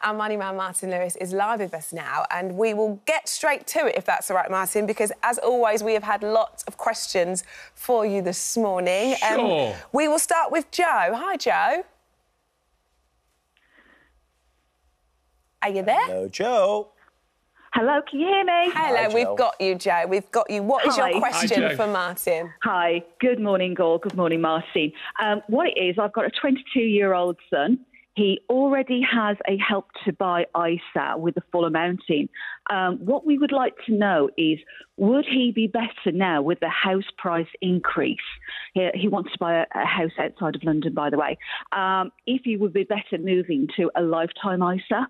But our money man, Martin Lewis, is live with us now, and we will get straight to it if that's all right, Martin, because as always, we have had lots of questions for you this morning. Um, sure. Um, we will start with Joe. Hi, Joe. Are you there? Hello, Joe. Hello, can you hear me? Hello, Hi, we've got you, Joe. We've got you. What is Hi. your question Hi, for Martin? Hi, good morning, Gordon. Good morning, Martin. Um, what it is, I've got a 22 year old son. He already has a help to buy ISA with the full amount in. Um, what we would like to know is would he be better now with the house price increase? He, he wants to buy a, a house outside of London, by the way. Um, if he would be better moving to a lifetime ISA?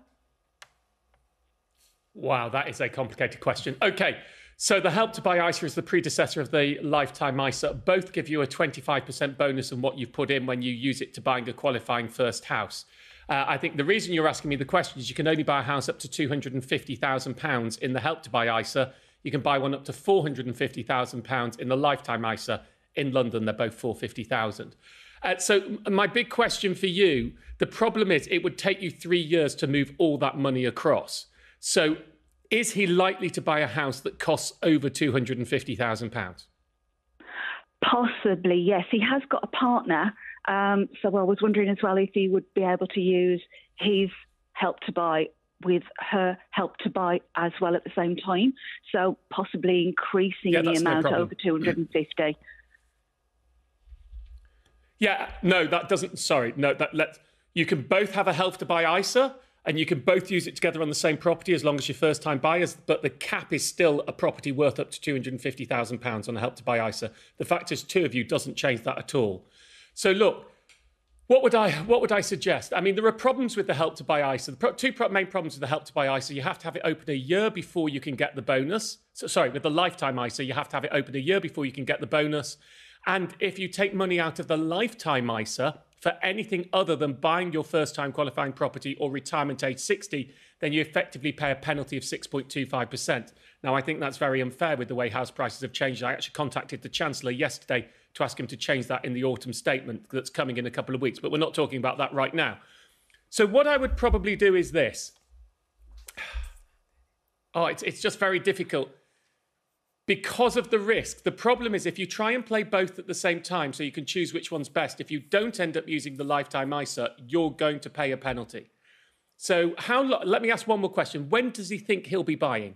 Wow, that is a complicated question. Okay, so the Help to Buy ISA is the predecessor of the Lifetime ISA. Both give you a 25% bonus on what you've put in when you use it to buying a qualifying first house. Uh, I think the reason you're asking me the question is you can only buy a house up to £250,000 in the Help to Buy ISA. You can buy one up to £450,000 in the Lifetime ISA. In London, they're both 450,000. Uh, so my big question for you, the problem is it would take you three years to move all that money across. So, is he likely to buy a house that costs over £250,000? Possibly, yes. He has got a partner. Um, so I was wondering as well if he would be able to use his help to buy with her help to buy as well at the same time. So possibly increasing Yeah, the that's no amount over 250. Yeah, no, that doesn't. Sorry, no, that let you can both have a help to buy ISA and you can both use it together on the same property as long as you're first time buyers. But the cap is still a property worth up to two hundred and fifty thousand pounds on a help to buy ISA. The fact is, two of you doesn't change that at all. So look, what would I what would I suggest? I mean, there are problems with the help to buy ISA. The pro- two pro- main problems with the help to buy ISA: you have to have it open a year before you can get the bonus. So sorry, with the lifetime ISA, you have to have it open a year before you can get the bonus. And if you take money out of the lifetime ISA for anything other than buying your first time qualifying property or retirement age 60, then you effectively pay a penalty of 6.25%. Now, I think that's very unfair with the way house prices have changed. I actually contacted the Chancellor yesterday to ask him to change that in the autumn statement that's coming in a couple of weeks, but we're not talking about that right now. So, what I would probably do is this. Oh, it's, it's just very difficult because of the risk. The problem is if you try and play both at the same time so you can choose which one's best, if you don't end up using the lifetime ISA, you're going to pay a penalty. So, how lo- let me ask one more question. When does he think he'll be buying?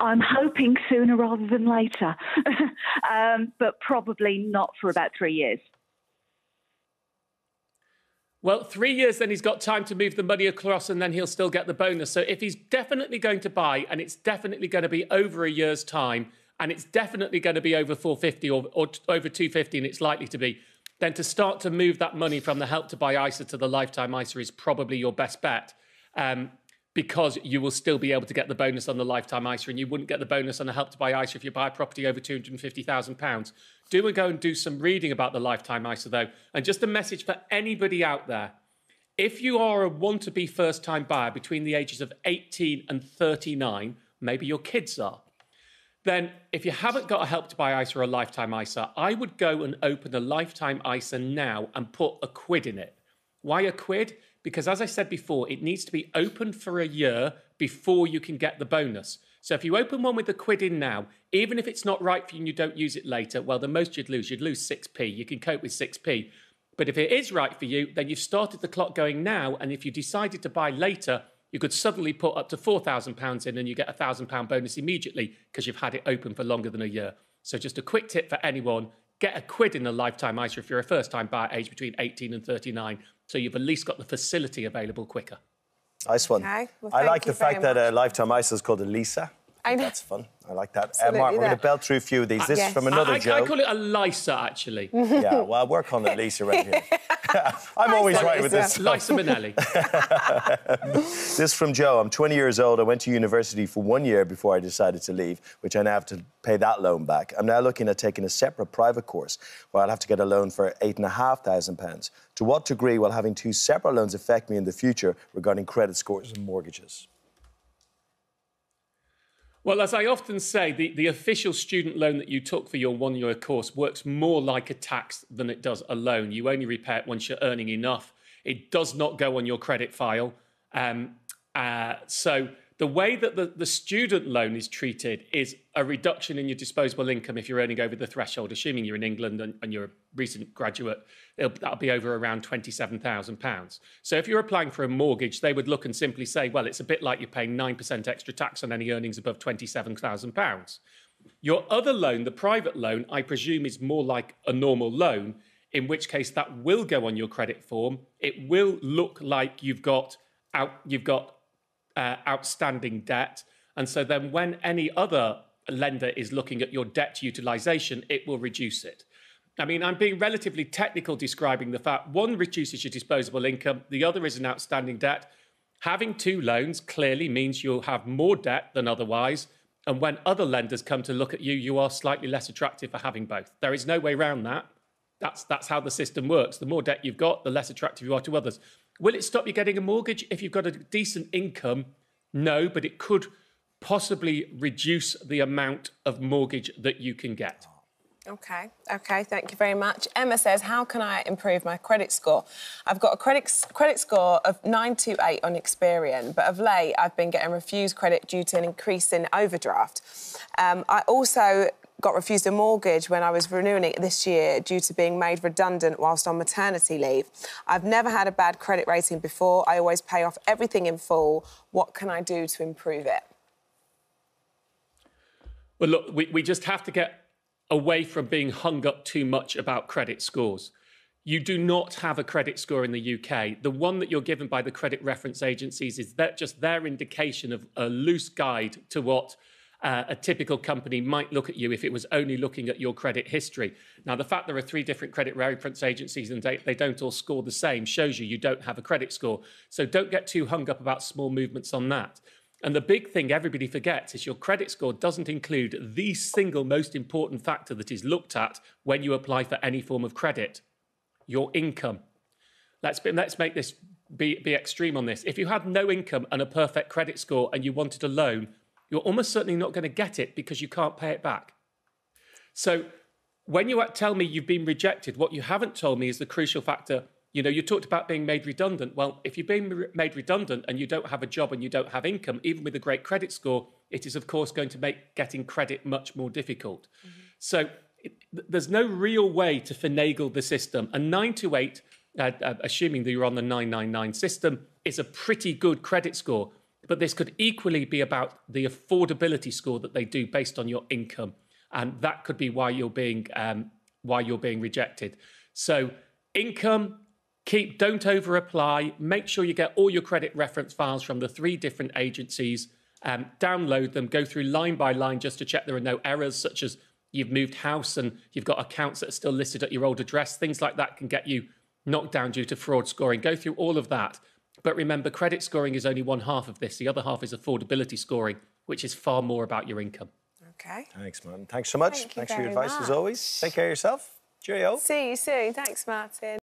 I'm hoping sooner rather than later, um, but probably not for about three years. Well, three years, then he's got time to move the money across and then he'll still get the bonus. So if he's definitely going to buy and it's definitely going to be over a year's time and it's definitely going to be over 450 or, or over 250 and it's likely to be, then to start to move that money from the help to buy ISA to the lifetime ISA is probably your best bet. Um, because you will still be able to get the bonus on the lifetime ISA and you wouldn't get the bonus on a help to buy ISA if you buy a property over £250,000. Do and go and do some reading about the lifetime ISA though. And just a message for anybody out there. If you are a want to be first time buyer between the ages of 18 and 39, maybe your kids are, then if you haven't got a help to buy ISA or a lifetime ISA, I would go and open a lifetime ISA now and put a quid in it. Why a quid? Because as I said before, it needs to be open for a year before you can get the bonus. So if you open one with a quid in now, even if it's not right for you and you don't use it later, well, the most you'd lose, you'd lose 6p. You can cope with 6p. But if it is right for you, then you've started the clock going now. And if you decided to buy later, you could suddenly put up to £4,000 in and you get a £1,000 bonus immediately because you've had it open for longer than a year. So just a quick tip for anyone get a quid in a lifetime ISA if you're a first time buyer aged between 18 and 39. So you've at least got the facility available quicker. Nice one. Okay, well, I like the fact very that uh, a. Lifetime ISA is called Elisa. I know. That's fun. I like that. Uh, Absolutely Mark, we're going to belt through a few of these. This yes. is from another I, Joe. I call it a Lysa, actually. yeah, well, I work on it, Lisa, right here. I'm always Lisa, right with this. Lisa. Lysa Minnelli. This from Joe. I'm 20 years old. I went to university for one year before I decided to leave, which I now have to pay that loan back. I'm now looking at taking a separate private course where I'll have to get a loan for £8,500. To what degree will having two separate loans affect me in the future regarding credit scores and mortgages? Well, as I often say, the, the official student loan that you took for your one year course works more like a tax than it does a loan. You only repay it once you're earning enough. It does not go on your credit file. Um, uh, so the way that the, the student loan is treated is a reduction in your disposable income if you're earning over the threshold, assuming you're in England and, and you're a recent graduate, that'll be over around £27,000. So if you're applying for a mortgage, they would look and simply say, well, it's a bit like you're paying 9% extra tax on any earnings above £27,000. Your other loan, the private loan, I presume is more like a normal loan, in which case that will go on your credit form. It will look like you've got out, you've got uh, outstanding debt, and so then when any other lender is looking at your debt utilization, it will reduce it. I mean, I'm being relatively technical describing the fact one reduces your disposable income, the other is an outstanding debt. Having two loans clearly means you'll have more debt than otherwise. And when other lenders come to look at you, you are slightly less attractive for having both. There is no way around that. That's, that's how the system works. The more debt you've got, the less attractive you are to others. Will it stop you getting a mortgage if you've got a decent income? No, but it could possibly reduce the amount of mortgage that you can get. Okay, okay, thank you very much. Emma says, How can I improve my credit score? I've got a credit, credit score of 928 on Experian, but of late I've been getting refused credit due to an increase in overdraft. Um, I also got refused a mortgage when I was renewing it this year due to being made redundant whilst on maternity leave. I've never had a bad credit rating before. I always pay off everything in full. What can I do to improve it? Well, look, we, we just have to get away from being hung up too much about credit scores. You do not have a credit score in the UK. The one that you're given by the credit reference agencies is that just their indication of a loose guide to what uh, a typical company might look at you if it was only looking at your credit history. Now, the fact there are three different credit reference agencies and they, they don't all score the same shows you you don't have a credit score. So don't get too hung up about small movements on that. And the big thing everybody forgets is your credit score doesn't include the single most important factor that is looked at when you apply for any form of credit your income. Let's, be, let's make this be, be extreme on this. If you had no income and a perfect credit score and you wanted a loan, you're almost certainly not going to get it because you can't pay it back. So when you tell me you've been rejected, what you haven't told me is the crucial factor you know, you talked about being made redundant. Well, if you're being made redundant and you don't have a job and you don't have income, even with a great credit score, it is, of course, going to make getting credit much more difficult. Mm-hmm. So it, there's no real way to finagle the system. A 9 to 8, uh, uh, assuming that you're on the 999 system, is a pretty good credit score. But this could equally be about the affordability score that they do based on your income. And that could be why you're being, um, why you're being rejected. So income, Keep, don't over apply. Make sure you get all your credit reference files from the three different agencies. Um, download them, go through line by line just to check there are no errors, such as you've moved house and you've got accounts that are still listed at your old address. Things like that can get you knocked down due to fraud scoring. Go through all of that. But remember, credit scoring is only one half of this. The other half is affordability scoring, which is far more about your income. Okay. Thanks, Martin. Thanks so much. Thank Thanks for your advice much. as always. Take care of yourself. Cheerio. See you soon. Thanks, Martin.